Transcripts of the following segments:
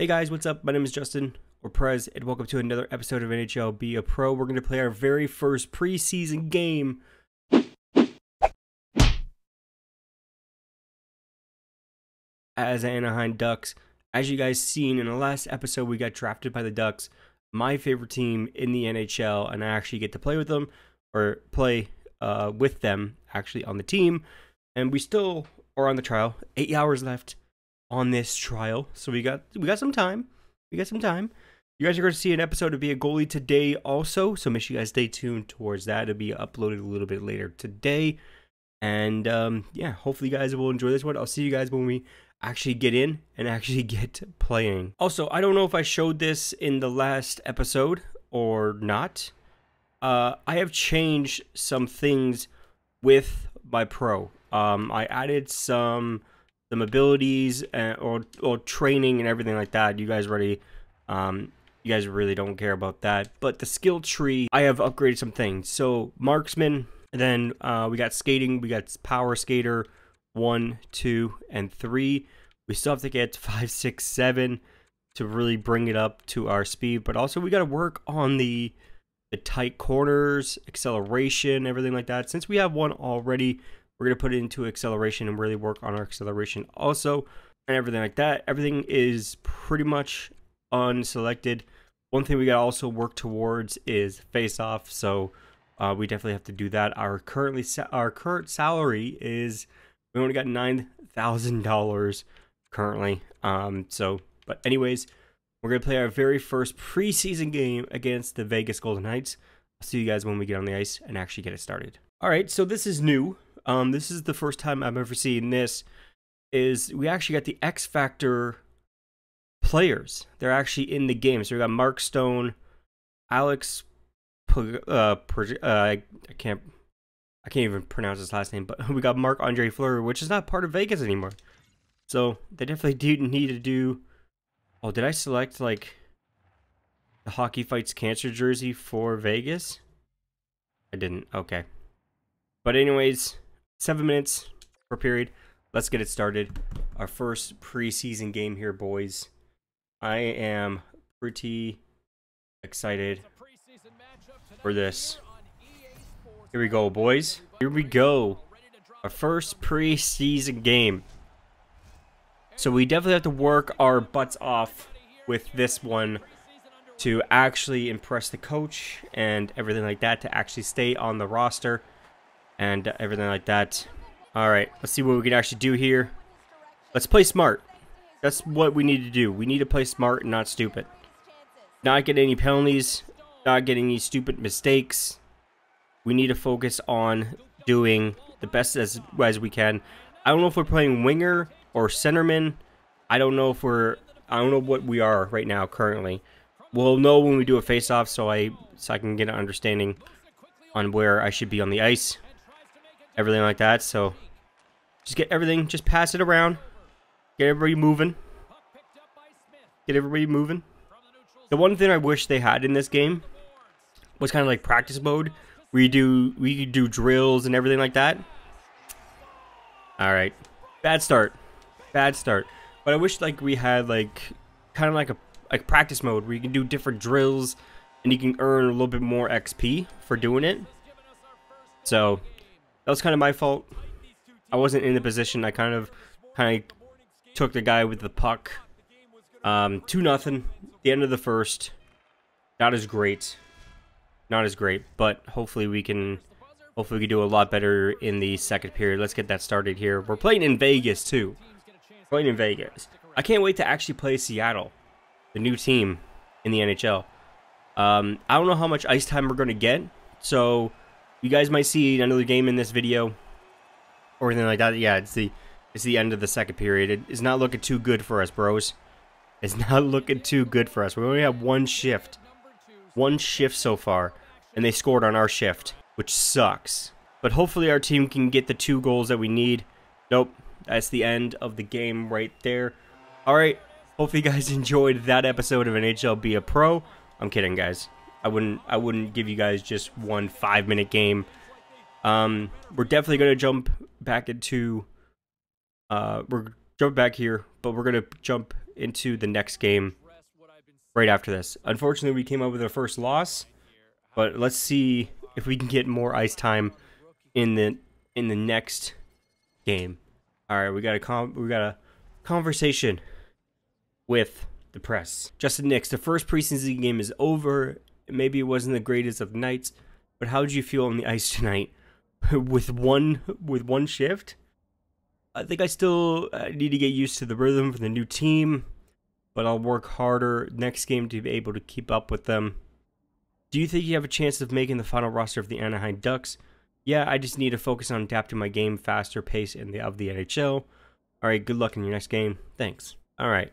Hey guys, what's up? My name is Justin or Prez, and welcome to another episode of NHL Be a Pro. We're going to play our very first preseason game. As Anaheim Ducks. As you guys seen in the last episode, we got drafted by the Ducks, my favorite team in the NHL, and I actually get to play with them or play uh, with them actually on the team. And we still are on the trial. Eight hours left on this trial, so we got we got some time. We got some time. You guys are going to see an episode of Be a Goalie today also, so make sure you guys stay tuned towards that. It'll be uploaded a little bit later today. And um, yeah, hopefully you guys will enjoy this one. I'll see you guys when we actually get in and actually get playing. Also, I don't know if I showed this in the last episode or not. Uh, I have changed some things with my pro. Um, I added some some abilities and, or or training and everything like that. You guys already um, you guys really don't care about that. But the skill tree, I have upgraded some things. So marksman, then uh, we got skating, we got power skater, one, two, and three. We still have to get five, six, seven to really bring it up to our speed. But also we got to work on the the tight corners, acceleration, everything like that. Since we have one already, we're gonna put it into acceleration and really work on our acceleration also, and everything like that. Everything is pretty much unselected. One thing we got to also work towards is face off. So uh, we definitely have to do that. Our currently our current salary is we only got nine thousand dollars currently. Um, so but anyways, we're gonna play our very first preseason game against the Vegas Golden Knights. I'll see you guys when we get on the ice and actually get it started. All right, so this is new. Um, this is the first time I've ever seen this. Is we actually got the X Factor players. They're actually in the game. So we got Mark Stone, Alex, uh, uh, I can't, I can't even pronounce his last name, but we got Marc-Andre Fleury, which is not part of Vegas anymore. So they definitely do need to do. Oh, did I select like the Hockey Fights Cancer jersey for Vegas? I didn't. Okay. But anyways, seven minutes per period. Let's get it started. Our first preseason game here, boys. I am pretty excited for this. Here we go, boys. Here we go. Our first preseason game. So we definitely have to work our butts off with this one to actually impress the coach and everything like that to actually stay on the roster and everything like that. All right, let's see what we can actually do here. Let's play smart. That's what we need to do. We need to play smart and not stupid. Not get any penalties, not getting any stupid mistakes. We need to focus on doing the best as, as we can. I don't know if we're playing winger or centerman. I don't know if we're I don't know what we are right now currently. We'll know when we do a face-off so I so I can get an understanding on where I should be on the ice. Everything like that. So just get everything, just pass it around. Get everybody moving. Get everybody moving. The one thing I wish they had in this game was kind of like practice mode, where you do we do drills and everything like that. All right, bad start, bad start. But I wish like we had like kind of like a like practice mode where you can do different drills and you can earn a little bit more XP for doing it. So that was kind of my fault. I wasn't in the position. I kind of kind of took the guy with the puck. Um, 2 nothing. The end of the first. Not as great. Not as great, but hopefully we can hopefully we can do a lot better in the second period. Let's get that started here. We're playing in Vegas too. Playing in Vegas. I can't wait to actually play Seattle, the new team in the NHL. Um, I don't know how much ice time we're going to get, so you guys might see another game in this video or anything like that. Yeah, it's the it's the end of the second period. It is not looking too good for us, bros. It's not looking too good for us. We only have one shift. One shift so far. And they scored on our shift, which sucks. But hopefully our team can get the two goals that we need. Nope. That's the end of the game right there. Alright. Hopefully you guys enjoyed that episode of NHL Be a Pro. I'm kidding, guys. I wouldn't I wouldn't give you guys just one five minute game. Um, we're definitely gonna jump back into uh, we're jump back here, but we're gonna jump into the next game right after this. Unfortunately, we came up with our first loss, but let's see if we can get more ice time in the in the next game. All right, we got a com- we got a conversation with the press. Justin Nix, the first preseason game is over. Maybe it wasn't the greatest of nights, but how did you feel on the ice tonight with one with one shift? I think I still uh, need to get used to the rhythm for the new team, but I'll work harder next game to be able to keep up with them. Do you think you have a chance of making the final roster of the Anaheim Ducks? Yeah, I just need to focus on adapting my game faster pace in the of the NHL. All right, good luck in your next game. Thanks. All right.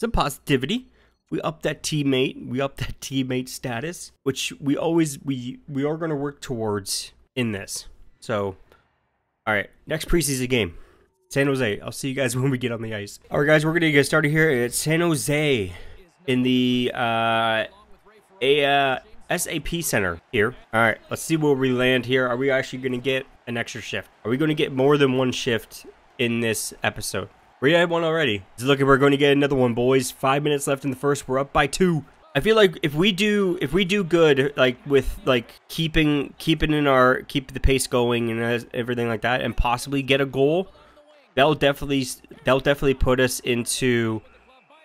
Some positivity. We up that teammate. We up that teammate status, which we always we we are going to work towards in this. So all right, next preseason game, San Jose. I'll see you guys when we get on the ice. All right, guys, we're gonna get started here at San Jose in the uh, a uh, SAP Center here. All right, let's see where we land here. Are we actually gonna get an extra shift? Are we gonna get more than one shift in this episode? We had one already. It's looking we're going to get another one, boys. Five minutes left in the first. We're up by two. I feel like if we do if we do good like with like keeping keeping in our keep the pace going and everything like that and possibly get a goal, that'll definitely that'll definitely put us into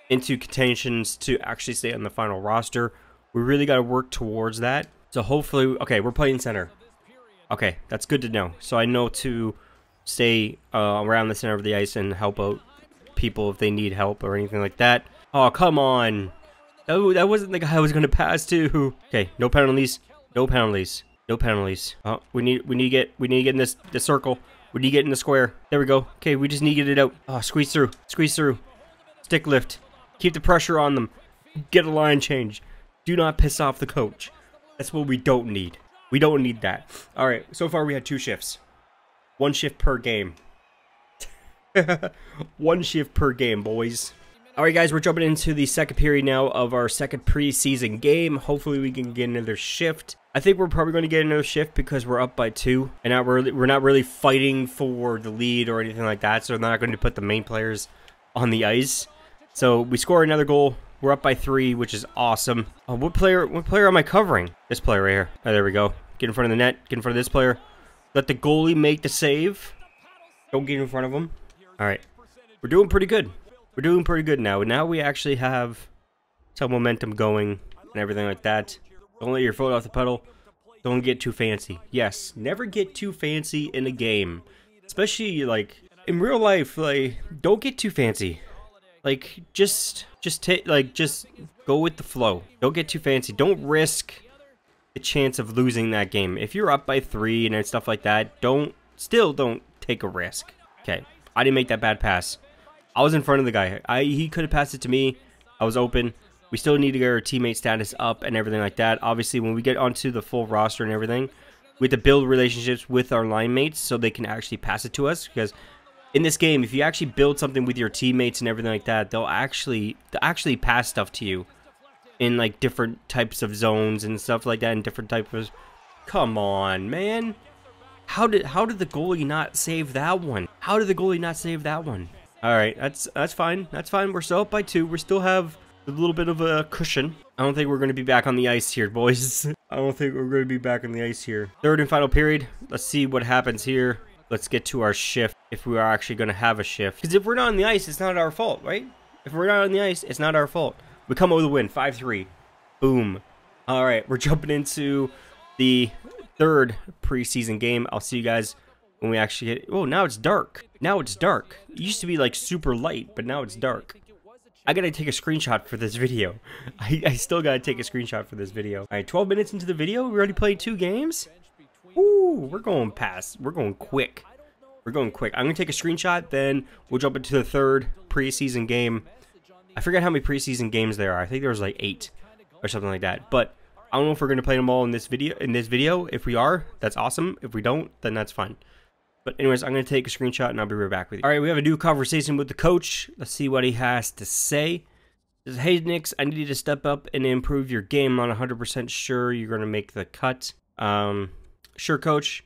into contentions to actually stay on the final roster. We really got to work towards that. So hopefully, okay, we're playing center. Okay, that's good to know. So I know to stay uh, around the center of the ice and help out people if they need help or anything like that. Oh, come on. Oh, that wasn't the guy I was going to pass to. Okay, no penalties. No penalties. No penalties. Oh, we need we need to get we need to get in this the circle. We need to get in the square. There we go. Okay, we just need to get it out. Oh, squeeze through. Squeeze through. Stick lift. Keep the pressure on them. Get a line change. Do not piss off the coach. That's what we don't need. We don't need that. All right, so far we had two shifts. One shift per game. One shift per game, boys. Alright guys, we're jumping into the second period now of our second preseason game. Hopefully we can get another shift. I think we're probably going to get another shift because we're up by two. And not really, we're not really fighting for the lead or anything like that. So we're not going to put the main players on the ice. So we score another goal. We're up by three, which is awesome. Uh, what player What player am I covering? This player right here. Oh, there we go. Get in front of the net. Get in front of this player. Let the goalie make the save. Don't get in front of him. All right. We're doing pretty good we're doing pretty good now. Now we actually have some momentum going and everything like that. Don't let your foot off the pedal. Don't get too fancy. Yes, never get too fancy in a game. Especially, like, in real life, like, don't get too fancy. Like, just, just take, like, just go with the flow. Don't get too fancy. Don't risk the chance of losing that game. If you're up by three and stuff like that, don't, still don't take a risk. Okay, I didn't make that bad pass. I was in front of the guy. I he could have passed it to me. I was open. We still need to get our teammate status up and everything like that. Obviously, when we get onto the full roster and everything, we have to build relationships with our line mates so they can actually pass it to us. Because in this game, if you actually build something with your teammates and everything like that, they'll actually they'll actually pass stuff to you in like different types of zones and stuff like that, and different types of. Come on, man. How did how did the goalie not save that one? How did the goalie not save that one? All right, that's that's fine. That's fine. We're still up by two. We still have a little bit of a cushion. I don't think we're going to be back on the ice here, boys. I don't think we're going to be back on the ice here. Third and final period. Let's see what happens here. Let's get to our shift if we are actually going to have a shift. Because if we're not on the ice, it's not our fault, right? If we're not on the ice, it's not our fault. We come over the win, 5-3. Boom. All right, we're jumping into the third preseason game. I'll see you guys when we actually get... Oh, now it's dark. Now it's dark. It used to be like super light, but now it's dark. I gotta take a screenshot for this video. I, I still gotta take a screenshot for this video. All right, 12 minutes into the video, we already played two games? Ooh, we're going past. We're going quick. We're going quick. I'm gonna take a screenshot, then we'll jump into the third preseason game. I forget how many preseason games there are. I think there was like eight or something like that. But I don't know if we're gonna play them all in this video. In this video, if we are, that's awesome. If we don't, then that's fine. But anyways, I'm going to take a screenshot and I'll be right back with you. All right, we have a new conversation with the coach. Let's see what he has to say. Says, hey, Nix, I need you to step up and improve your game. I'm not 100% sure you're going to make the cut. Um, sure, coach.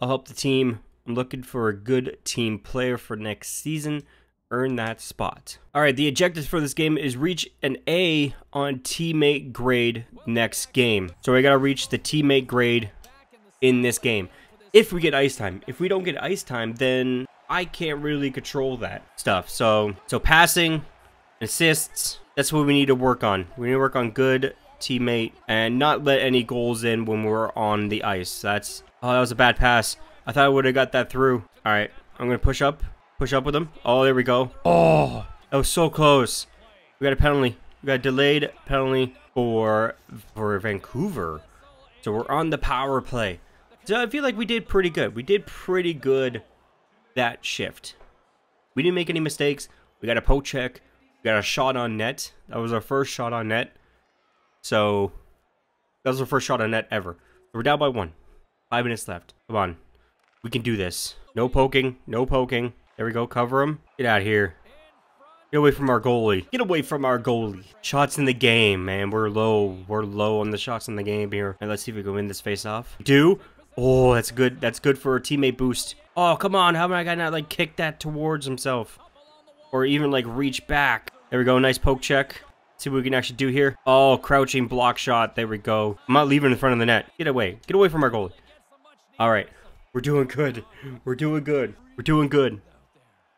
I'll help the team. I'm looking for a good team player for next season. Earn that spot. All right, the objective for this game is reach an A on teammate grade next game. So we gotta reach the teammate grade in this game. If we get ice time. If we don't get ice time, then I can't really control that stuff. So, so passing, assists, that's what we need to work on. We need to work on good teammate and not let any goals in when we're on the ice. That's, oh, that was a bad pass. I thought I would have got that through. All right, I'm to push up. Push up with him. Oh, there we go. Oh, that was so close. We got a penalty. We got a delayed penalty for for Vancouver. So we're on the power play. So I feel like we did pretty good. We did pretty good that shift. We didn't make any mistakes. We got a poke check. We got a shot on net. That was our first shot on net. So that was our first shot on net ever. We're down by one. Five minutes left. Come on. We can do this. No poking. No poking. There we go. Cover him. Get out here. Get away from our goalie. Get away from our goalie. Shots in the game, man. We're low. We're low on the shots in the game here. And let's see if we can win this face-off. Do. Oh, that's good. That's good for a teammate boost. Oh, come on. How am I gonna like, kick that towards himself? Or even, like, reach back. There we go. Nice poke check. See what we can actually do here. Oh, crouching block shot. There we go. I'm not leaving in front of the net. Get away. Get away from our goalie. All right. We're doing good. We're doing good. We're doing good.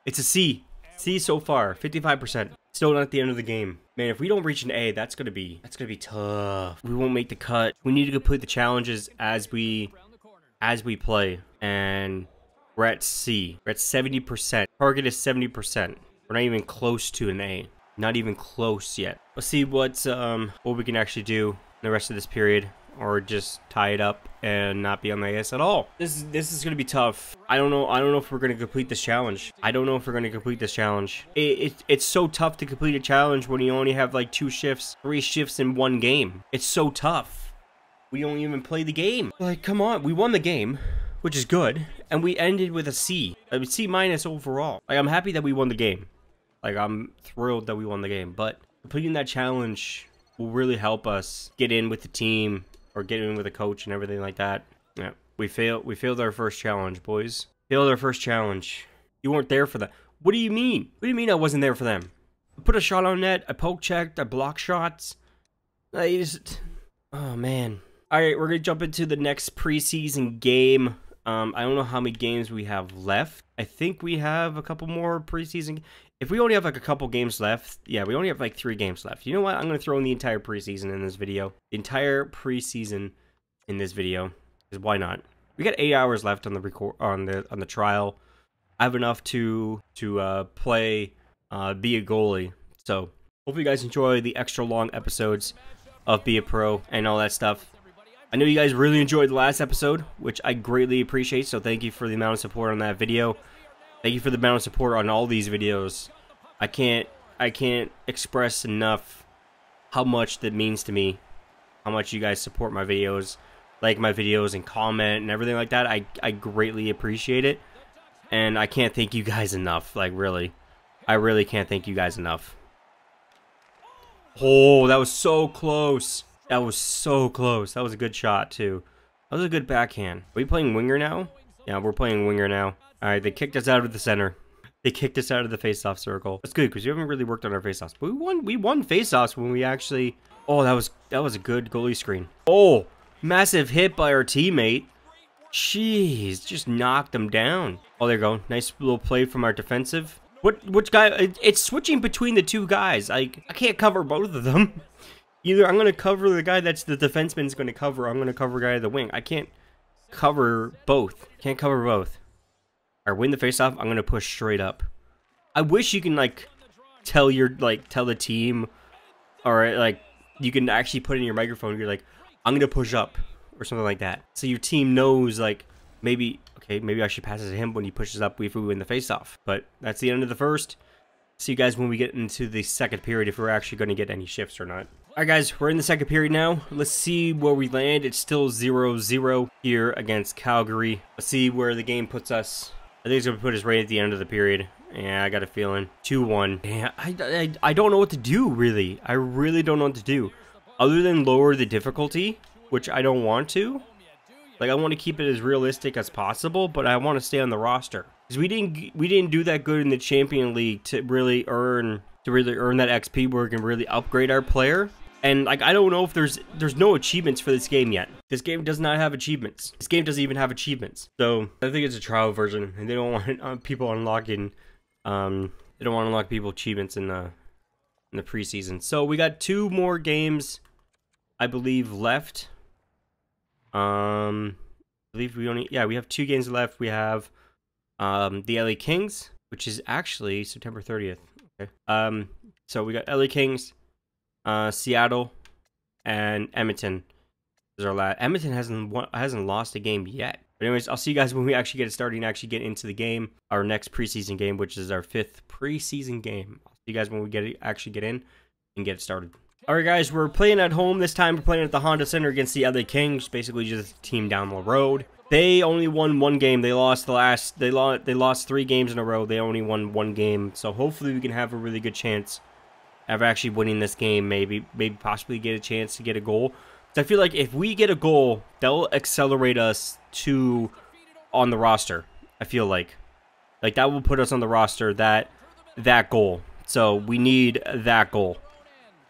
It's a C. C so far, 55%. Still not at the end of the game. Man, if we don't reach an A, that's gonna be that's gonna be tough. We won't make the cut. We need to complete the challenges as we as we play. And we're at C. We're at 70%. Target is 70%. We're not even close to an A. Not even close yet. Let's see what um what we can actually do in the rest of this period or just tie it up and not be on the ice at all. This is this is gonna be tough. I don't know. I don't know if we're gonna complete this challenge. I don't know if we're gonna complete this challenge. It, it it's so tough to complete a challenge when you only have like two shifts, three shifts in one game. It's so tough. We don't even play the game. Like, come on, we won the game, which is good, and we ended with a C, a C minus overall. Like, I'm happy that we won the game. Like, I'm thrilled that we won the game, but completing that challenge will really help us get in with the team or get in with a coach and everything like that. Yeah, we failed. We failed our first challenge, boys. Failed our first challenge. You weren't there for that. What do you mean? What do you mean I wasn't there for them? I put a shot on net. I poke checked. I block shots. I just. Oh man. All right, we're gonna jump into the next preseason game. Um, I don't know how many games we have left. I think we have a couple more preseason. If we only have like a couple games left, yeah, we only have like three games left. You know what? I'm going to throw in the entire preseason in this video. The entire preseason in this video. Because why not? We got eight hours left on the record on the on the trial. I have enough to to uh, play, uh, be a goalie. So hopefully you guys enjoy the extra long episodes of Be a Pro and all that stuff. I know you guys really enjoyed the last episode, which I greatly appreciate. So thank you for the amount of support on that video. Thank you for the of support on all these videos. I can't I can't express enough how much that means to me. How much you guys support my videos, like my videos and comment and everything like that. I I greatly appreciate it. And I can't thank you guys enough, like really. I really can't thank you guys enough. Oh, that was so close. That was so close. That was a good shot too. That was a good backhand. Are we playing winger now? Yeah, we're playing winger now. Alright, they kicked us out of the center. They kicked us out of the face-off circle. That's good, because we haven't really worked on our face-offs. But we won we won face-offs when we actually... Oh, that was that was a good goalie screen. Oh, massive hit by our teammate. Jeez, just knocked them down. Oh, there you go. Nice little play from our defensive. What which guy? It, it's switching between the two guys. I I can't cover both of them. Either I'm gonna cover the guy that's the defenseman's gonna cover. I'm gonna cover guy at the wing. I can't cover both. Can't cover both or win the face-off, I'm gonna push straight up. I wish you can like tell your like tell the team, or like you can actually put in your microphone. You're like, I'm gonna push up or something like that, so your team knows like maybe okay, maybe I should pass it to him when he pushes up if we win the face-off. But that's the end of the first. See you guys when we get into the second period if we're actually going to get any shifts or not. Alright guys, we're in the second period now. Let's see where we land. It's still 0-0 here against Calgary. Let's see where the game puts us I think he's going to put his right at the end of the period. Yeah, I got a feeling. 2-1. Yeah, I, I, I don't know what to do, really. I really don't know what to do. Other than lower the difficulty, which I don't want to. Like, I want to keep it as realistic as possible, but I want to stay on the roster. because we didn't we didn't do that good in the Champion League to really earn to really earn that XP where we can really upgrade our player. And like I don't know if there's there's no achievements for this game yet. This game does not have achievements. This game doesn't even have achievements. So I think it's a trial version, and they don't want uh, people unlocking. Um, they don't want to unlock people achievements in the in the preseason. So we got two more games, I believe, left. Um, I believe we only yeah we have two games left. We have um the LA Kings, which is actually September 30th. Okay. Um, so we got LA Kings, uh, Seattle, and Edmonton. Is our last. Edmonton hasn't won, hasn't lost a game yet. But anyways, I'll see you guys when we actually get started and actually get into the game, our next preseason game, which is our fifth preseason game. I'll see you guys when we get actually get in and get it started. All right, guys, we're playing at home this time. We're playing at the Honda Center against the LA Kings, basically just a team down the road. They only won one game. They lost the last. They lost. They lost three games in a row. They only won one game. So hopefully we can have a really good chance of actually winning this game. Maybe, maybe possibly get a chance to get a goal. I feel like if we get a goal, that'll accelerate us to on the roster. I feel like, like that will put us on the roster. That that goal. So we need that goal.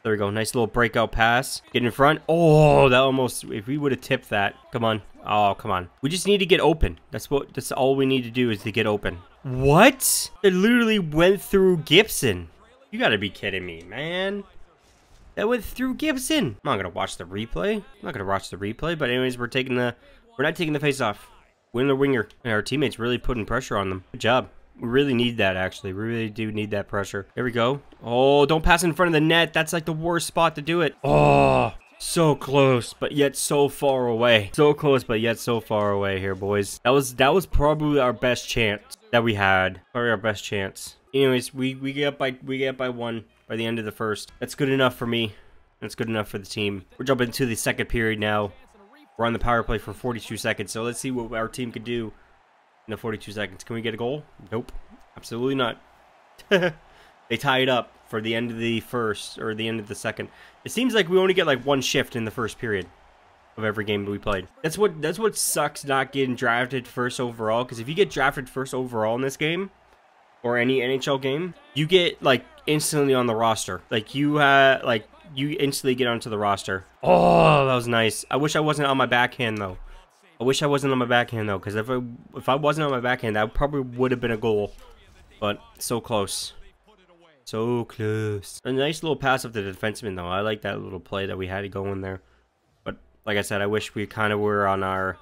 There we go. Nice little breakout pass. Get in front. Oh, that almost. If we would have tipped that. Come on. Oh, come on. We just need to get open. That's what. That's all we need to do is to get open. What? It literally went through Gibson. You gotta be kidding me, man. That went through Gibson. I'm not gonna watch the replay. I'm not gonna watch the replay. But anyways, we're taking the. We're not taking the face off. Win the winger. Our teammates really putting pressure on them. Good job. We really need that, actually. We really do need that pressure. Here we go. Oh, don't pass in front of the net. That's like the worst spot to do it. Oh, so close, but yet so far away. So close, but yet so far away here, boys. That was that was probably our best chance that we had. Probably our best chance. Anyways, we, we get up by we get up by one by the end of the first. That's good enough for me. That's good enough for the team. We're jumping to the second period now. We're on the power play for 42 seconds, so let's see what our team could do in the 42 seconds. Can we get a goal? Nope. Absolutely not. they tie it up for the end of the first, or the end of the second. It seems like we only get like one shift in the first period of every game we played. That's what that's what sucks not getting drafted first overall, because if you get drafted first overall in this game, or any NHL game, you get like instantly on the roster. Like you had like you instantly get onto the roster. Oh, that was nice. I wish I wasn't on my backhand though. I wish I wasn't on my backhand though, because if I if I wasn't on my backhand, that probably would have been a goal. But so close. So close. A nice little pass of the defenseman though. I like that little play that we had to go in there. But like I said, I wish we kind of were on our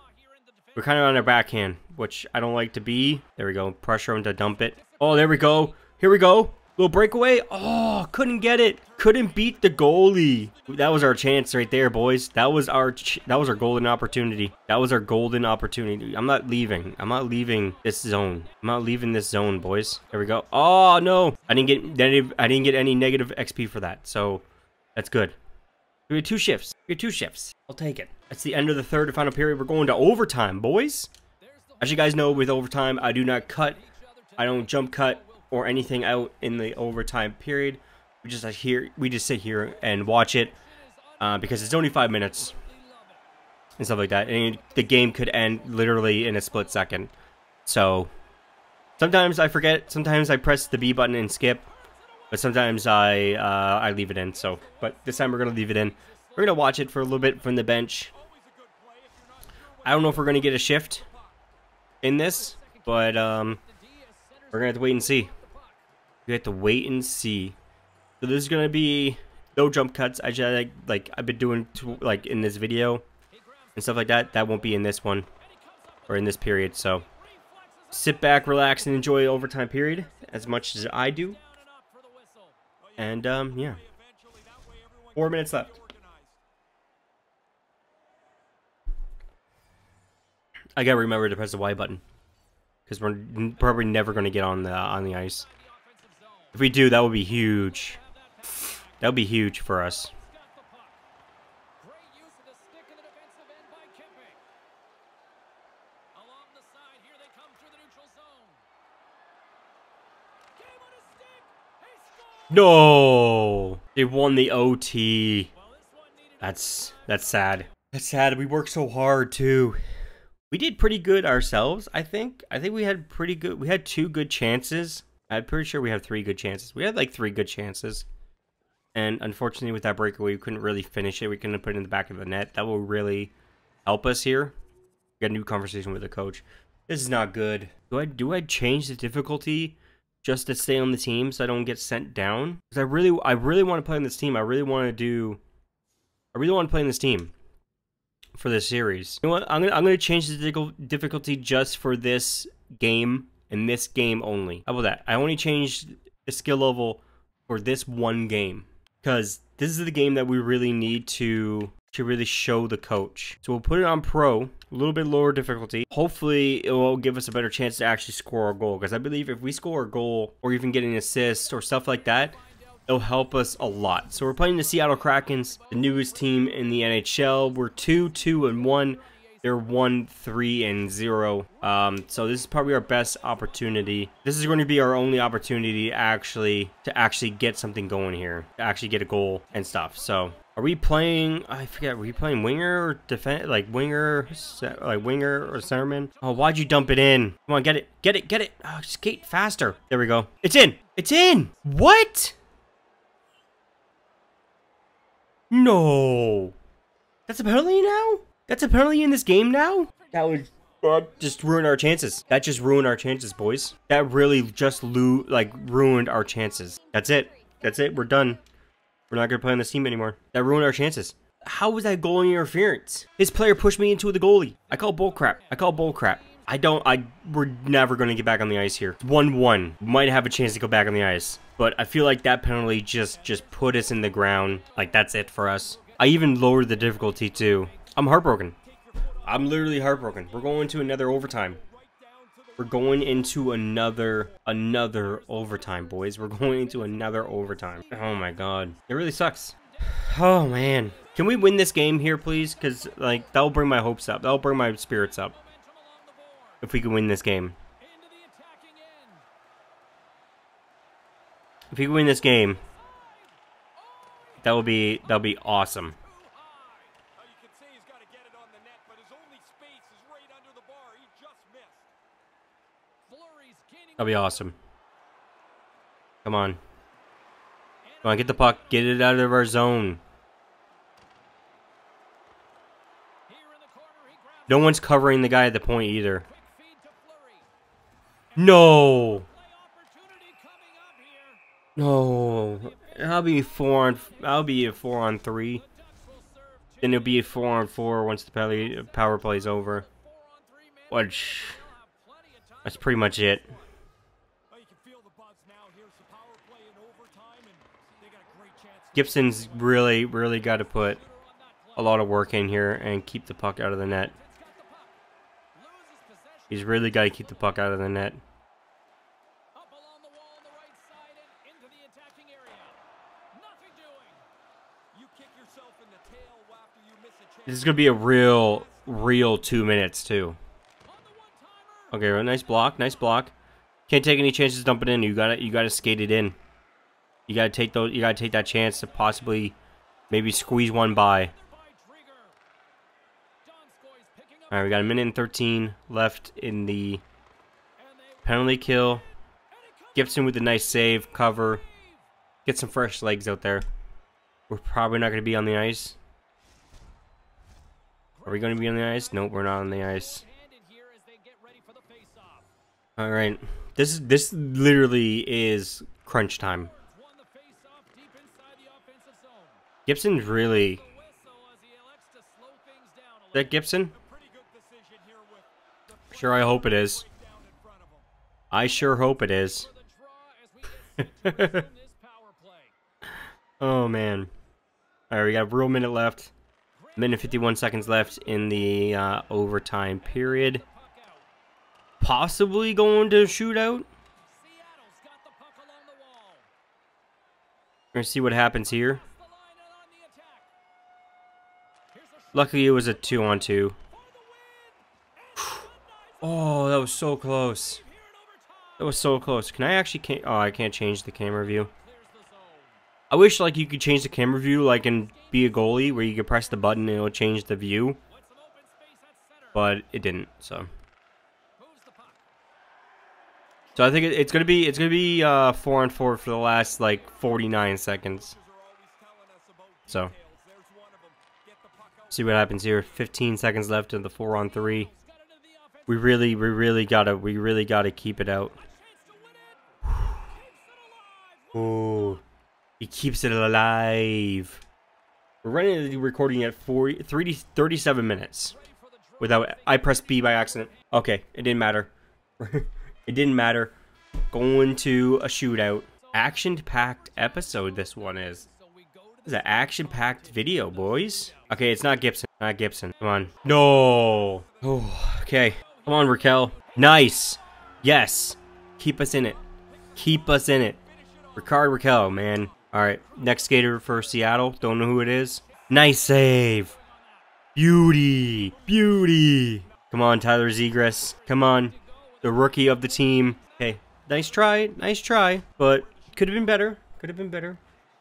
we're kind of on our backhand, which I don't like to be. There we go. Pressure him to dump it. Oh, there we go. Here we go. Little breakaway. Oh, couldn't get it. Couldn't beat the goalie. That was our chance right there, boys. That was our that was our golden opportunity. That was our golden opportunity. I'm not leaving. I'm not leaving this zone. I'm not leaving this zone, boys. There we go. Oh no, I didn't get negative. I didn't get any negative XP for that. So that's good. We had two shifts. We had two shifts. I'll take it. That's the end of the third and final period. We're going to overtime, boys. As you guys know, with overtime, I do not cut. I don't jump cut or anything out in the overtime period. We just here we just sit here and watch it uh, because it's only five minutes and stuff like that. And the game could end literally in a split second. So sometimes I forget. Sometimes I press the B button and skip. But sometimes I uh, I leave it in. So, but this time we're gonna leave it in. We're gonna watch it for a little bit from the bench. I don't know if we're gonna get a shift in this, but um, we're gonna have to wait and see. We have to wait and see. So this is gonna be no jump cuts. I just like like I've been doing to, like in this video and stuff like that. That won't be in this one or in this period. So sit back, relax, and enjoy overtime period as much as I do. And um, yeah, four minutes left. I gotta remember to press the Y button because we're probably never gonna get on the on the ice. If we do, that would be huge. That would be huge for us. No! They won the OT. That's that's sad. That's sad. We worked so hard too. we did pretty good ourselves. I think. I think we had pretty good. We had two good chances. I'm pretty sure we had three good chances. We had like three good chances. And unfortunately, with that breakaway, we couldn't really finish it. We couldn't put it in the back of the net. That will really help us here. We got a new conversation with the coach. This is not good. Do I do I change the difficulty just to stay on the team so I don't get sent down? Because I really I really want to play on this team. I really want to do. I really want to play in this team for this series. You know what? I'm gonna I'm gonna change the difficulty just for this game and this game only. How about that? I only changed the skill level for this one game because this is the game that we really need to to really show the coach. So we'll put it on pro, a little bit lower difficulty. Hopefully it will give us a better chance to actually score a goal because I believe if we score a goal or even get an assist or stuff like that, it'll help us a lot. So we're playing the Seattle Krakens, the newest team in the NHL. We're 2, 2, and 1. They're 1, 3, and 0. Um, so this is probably our best opportunity. This is going to be our only opportunity actually to actually get something going here. To actually get a goal and stuff. So are we playing, I forget, are we playing winger or defense, like winger, like winger or centerman? Oh, why'd you dump it in? Come on, get it, get it, get it. Oh, skate faster. There we go. It's in, it's in. What? No. That's apparently now? That's apparently in this game now? That would just ruin our chances. That just ruined our chances, boys. That really just lo like ruined our chances. That's it. That's it. We're done. We're not going to play on this team anymore. That ruined our chances. How was that goal interference? His player pushed me into the goalie. I call bull crap. I call bull crap. I don't, I, we're never going to get back on the ice here. 1-1. Might have a chance to go back on the ice. But I feel like that penalty just, just put us in the ground. Like, that's it for us. I even lowered the difficulty, too. I'm heartbroken. I'm literally heartbroken. We're going to another overtime. We're going into another, another overtime, boys. We're going into another overtime. Oh my god. It really sucks. Oh man. Can we win this game here, please? Because, like, that'll bring my hopes up. That'll bring my spirits up. If we can win this game. If we can win this game, that will be, that'll be awesome. That'll be awesome. Come on. Come on, get the puck. Get it out of our zone. No one's covering the guy at the point either. No. No. I'll be four on. I'll be a four on three. Then it'll be a four on four once the power play's over. Which. That's pretty much it. Gibson's really, really got to put a lot of work in here and keep the puck out of the net. He's really got to keep the puck out of the net. This is going to be a real, real two minutes, too. Okay, nice block, nice block. Can't take any chances dumping in. You got You got to skate it in. You gotta take those. You gotta take that chance to possibly, maybe squeeze one by. All right, we got a minute and 13 left in the penalty kill. Gibson with a nice save, cover. Get some fresh legs out there. We're probably not going to be on the ice. Are we going to be on the ice? Nope, we're not on the ice. All right. This is this literally is crunch time. Gibson's really... Is that Gibson? Sure, I hope it is. I sure hope it is. oh, man. Alright, we got a real minute left. Minute 51 seconds left in the uh, overtime period. Possibly going to shootout. We're going to see what happens here. Luckily, it was a two-on-two. oh, that was so close. That was so close. Can I actually can't? Oh, I can't change the camera view. I wish like you could change the camera view like and be a goalie where you could press the button and it'll change the view. but it didn't. So. So I think it's gonna be it's gonna be uh, four on four for the last like 49 seconds. So see what happens here. 15 seconds left in the four on three. We really we really gotta we really gotta keep it out. Oh, he keeps it alive. We're running the recording at 40, 30, 37 minutes. Without, I pressed B by accident. Okay, it didn't matter. it didn't matter. Going to a shootout. Action-packed episode this one is. This is an action-packed video, boys. Okay, it's not Gibson. Not Gibson. Come on. No. Oh, okay. Come on, Rakell. Nice. Yes. Keep us in it. Keep us in it. Rickard Rakell, man. Alright, next skater for Seattle. Don't know who it is. Nice save. Beauty. Beauty. Come on, Tyler Zegras. Come on. The rookie of the team. Okay. nice try. Nice try. But could have been better. Could have been better.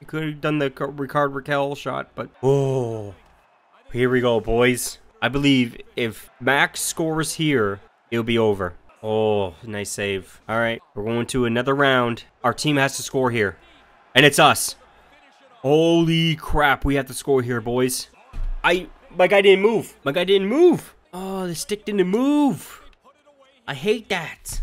Could have done the Rickard Rakell shot, but... Oh. Here we go, boys. I believe if Max scores here, it'll be over. Oh, nice save. All right, we're going to another round. Our team has to score here. And it's us. Holy crap, we have to score here, boys. I, my guy didn't move. My guy didn't move. Oh, the stick didn't move. I hate that.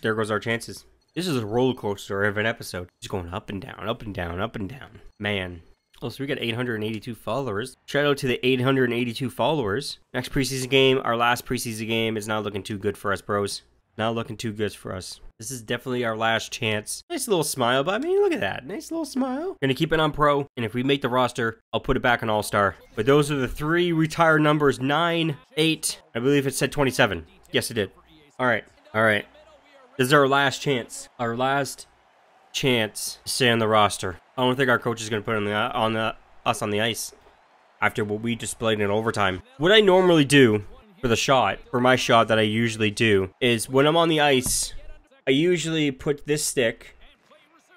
There goes our chances. This is a roller coaster of an episode. Just going up and down, up and down, up and down. Man. Oh, so we got 882 followers. Shout out to the 882 followers. Next preseason game, our last preseason game is not looking too good for us, bros. Not looking too good for us. This is definitely our last chance. Nice little smile, but I mean, look at that. Nice little smile. Gonna keep it on pro, and if we make the roster, I'll put it back on all-star. But those are the three retired numbers, 9, 8, I believe it said 27. Yes, it did. All right, all right. This is our last chance. Our last chance to stay on the roster. I don't think our coach is gonna put on the on the us on the ice after what we displayed in overtime. What I normally do for the shot, for my shot that I usually do, is when I'm on the ice, I usually put this stick,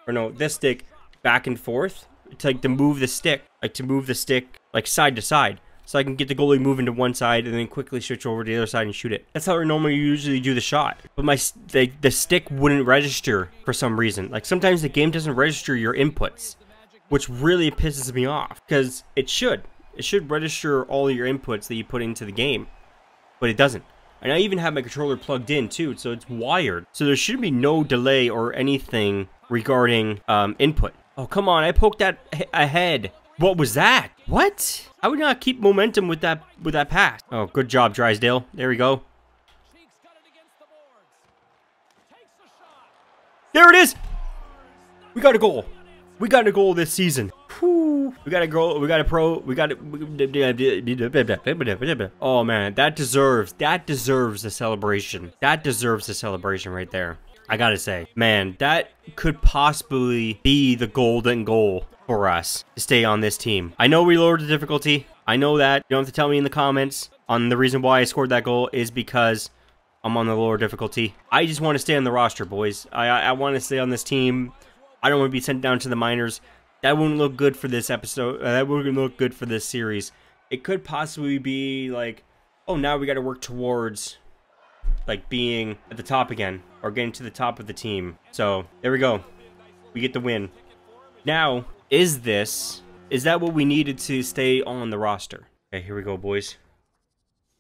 or no, this stick back and forth to like to move the stick, like to move the stick like side to side. So I can get the goalie moving to one side and then quickly switch over to the other side and shoot it. That's how I normally usually do the shot. But my the, the stick wouldn't register for some reason. Like sometimes the game doesn't register your inputs, which really pisses me off because it should. It should register all your inputs that you put into the game but it doesn't. And I even have my controller plugged in too, so it's wired. So there should be no delay or anything regarding um, input. Oh, come on, I poked that ahead. What was that? What? I would not keep momentum with that with that pass. Oh, good job, Drysdale. There we go. There it is! We got a goal. We got a goal this season. Whew. We got a goal. We got a pro. We got it. Oh man, that deserves that deserves a celebration. That deserves a celebration right there. I gotta say, man, that could possibly be the golden goal for us to stay on this team. I know we lowered the difficulty. I know that. You don't have to tell me in the comments on the reason why I scored that goal is because I'm on the lower difficulty. I just want to stay on the roster, boys. I, I, I want to stay on this team. I don't want to be sent down to the minors. That wouldn't look good for this episode. Uh, that wouldn't look good for this series. It could possibly be like, oh, now we got to work towards like being at the top again or getting to the top of the team. So there we go. We get the win. Now, is this, is that what we needed to stay on the roster? Okay, here we go, boys.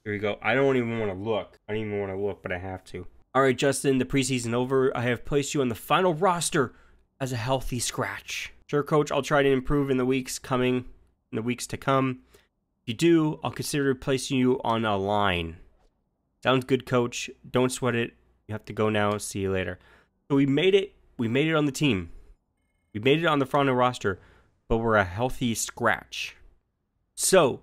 Here we go. I don't even want to look. I don't even want to look, but I have to. All right, Justin, the preseason over. I have placed you on the final roster as a healthy scratch. Sure, coach, I'll try to improve in the weeks coming, in the weeks to come. If you do, I'll consider placing you on a line. Sounds good, coach. Don't sweat it. You have to go now. See you later. So we made it. We made it on the team. We made it on the the roster, but we're a healthy scratch. So,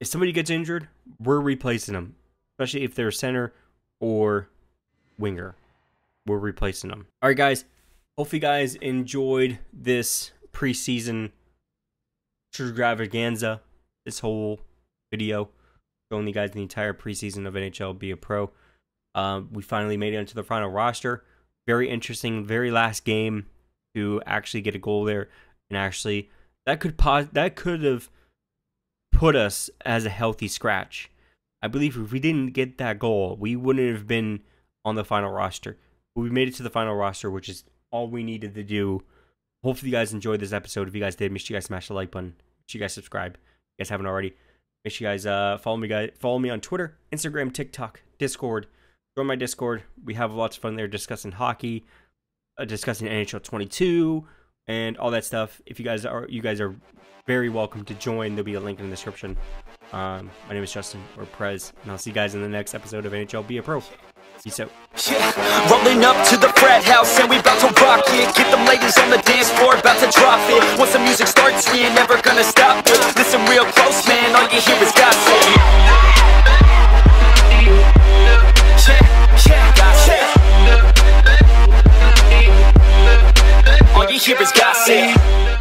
if somebody gets injured, we're replacing them, especially if they're center or winger. We're replacing them. All right, guys. Hope you guys enjoyed this preseason extravaganza, this whole video, showing you guys the entire preseason of NHL Be a Pro. Um, we finally made it into the final roster. Very interesting, very last game to actually get a goal there, and actually that could pos- that could have put us as a healthy scratch. I believe if we didn't get that goal, we wouldn't have been on the final roster. But we made it to the final roster, which is all we needed to do. Hopefully, you guys enjoyed this episode. If you guys did, make sure you guys smash the like button. Make sure you guys subscribe. If you guys haven't already. Make sure you guys uh, follow me, guys. Follow me on Twitter, Instagram, TikTok, Discord. Join my Discord. We have lots of fun there discussing hockey, uh, discussing NHL 22 and all that stuff. If you guys are you guys are very welcome to join. There'll be a link in the description. Um, my name is Justin or Prez, and I'll see you guys in the next episode of NHL Be a Pro. Peace out. Yeah, rolling up to the frat house and we about to rock it. Get them ladies on the dance floor, about to drop it. Once the music starts, we ain't never gonna stop it. Listen real close, man, all you hear is gossip. Yeah, yeah. hear is gossip.